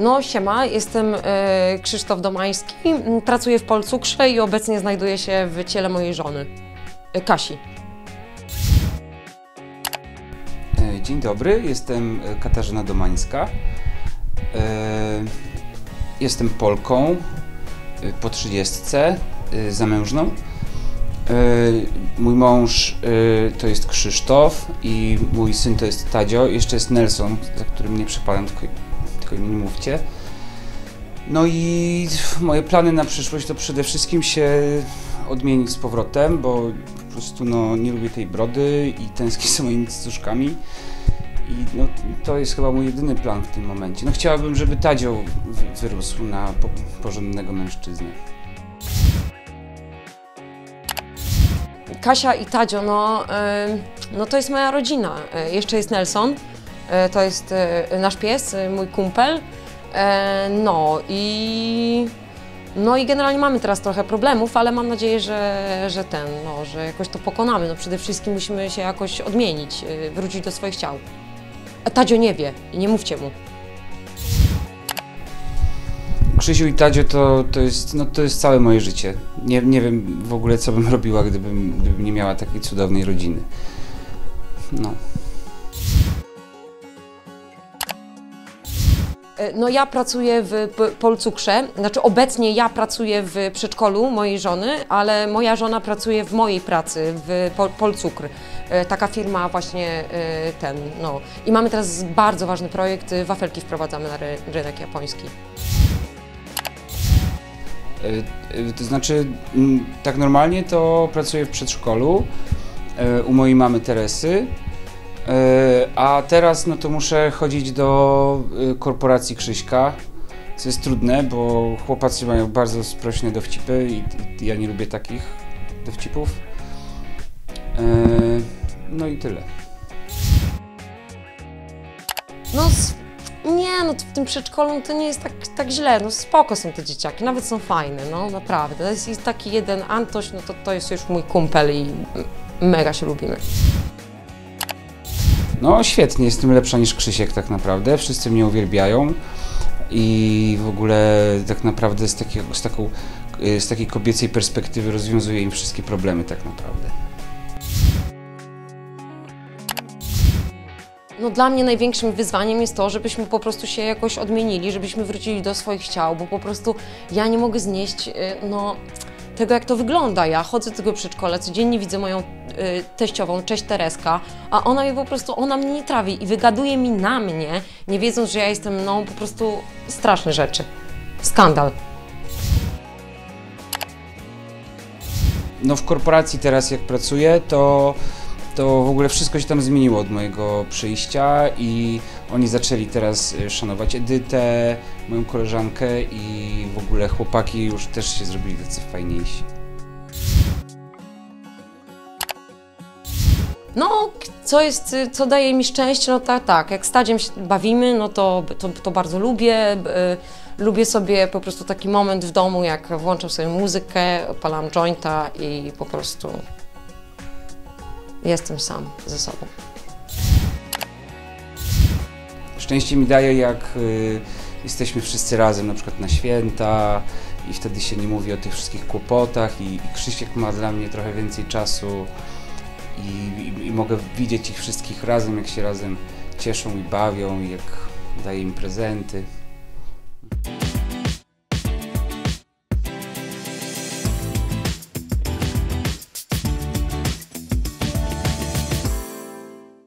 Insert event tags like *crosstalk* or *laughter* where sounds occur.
No siema, jestem e, Krzysztof Domański, pracuję w Polcukrze i obecnie znajduję się w ciele mojej żony, e, Kasi. E, Dzień dobry, jestem Katarzyna Domańska. Jestem Polką po trzydziestce, zamężną. Mój mąż to jest Krzysztof i mój syn to jest Tadzio. Jeszcze jest Nelson, za którym nie przepadam, tylko, mi nie mówcie. No i moje plany na przyszłość to przede wszystkim się odmienić z powrotem, bo po prostu no, nie lubię tej brody i tęsknię za moimi cycuszkami. I no, to jest chyba mój jedyny plan w tym momencie. No chciałabym, żeby Tadzio wy- wyrósł na po, porządnego mężczyznę. Kasia i Tadzio, no, no to jest moja rodzina. E, Jeszcze jest Nelson, to jest e, nasz pies, e, mój kumpel. E, No i, no i generalnie mamy teraz trochę problemów, ale mam nadzieję, że, że ten, no, że jakoś to pokonamy. No przede wszystkim musimy się jakoś odmienić, e, wrócić do swoich ciał. Tadzio nie wie nie mówcie mu. Krzysiu i Tadzio to, to, jest, no, to jest całe moje życie. Nie, nie wiem w ogóle, co bym *laughs* robiła, gdybym, gdybym nie miała takiej cudownej rodziny. No. No ja pracuję w Polcukrze, znaczy obecnie ja pracuję w przedszkolu mojej żony, ale moja żona pracuje w mojej pracy w Pol Polcukr. E, Taka firma właśnie e, ten, no. I mamy teraz bardzo ważny projekt, e, wafelki wprowadzamy na ry rynek japoński. E, e, To znaczy, tak normalnie to pracuję w przedszkolu e, u mojej mamy Teresy, e, a teraz no to muszę chodzić do e, korporacji Krzyśka, co jest trudne, bo chłopacy mają bardzo sprośne dowcipy i ja nie lubię takich dowcipów. E, No i tyle. No nie, no w tym przedszkolu to nie jest tak, tak źle, no spoko są te dzieciaki, nawet są fajne, no naprawdę. Jest, jest taki jeden Antoś, no to to jest już mój kumpel i mega się lubimy. No świetnie, jestem lepsza niż Krzysiek tak naprawdę, wszyscy mnie uwielbiają i w ogóle tak naprawdę z, z, taką, y, z takiej kobiecej perspektywy rozwiązuję im wszystkie problemy tak naprawdę. No dla mnie największym wyzwaniem jest to, żebyśmy po prostu się jakoś odmienili, żebyśmy wrócili do swoich ciał, bo po prostu ja nie mogę znieść y, no, tego, jak to wygląda. Ja chodzę do tego przedszkola, codziennie widzę moją y, teściową, cześć Tereska, a ona mnie po prostu, ona mnie nie trawi i wygaduje mi na mnie, nie wiedząc, że ja jestem, no po prostu straszne rzeczy. Skandal. No w korporacji teraz jak pracuję, to, to w ogóle wszystko się tam zmieniło od mojego przyjścia i oni zaczęli teraz y, szanować Edytę, moją koleżankę i w ogóle chłopaki już też się zrobili tacy fajniejsi. No, co jest, y, co daje mi szczęście, no tak, tak, jak z Tadziem się bawimy, no to, to, to bardzo lubię. y, Lubię sobie po prostu taki moment w domu, jak włączam sobie muzykę, odpalam jointa i po prostu jestem sam ze sobą. Szczęście mi daje, jak y, jesteśmy wszyscy razem, na przykład na święta i wtedy się nie mówi o tych wszystkich kłopotach i, i Krzysiek ma dla mnie trochę więcej czasu i, i, i mogę widzieć ich wszystkich razem, jak się razem cieszą i bawią, jak daję im prezenty.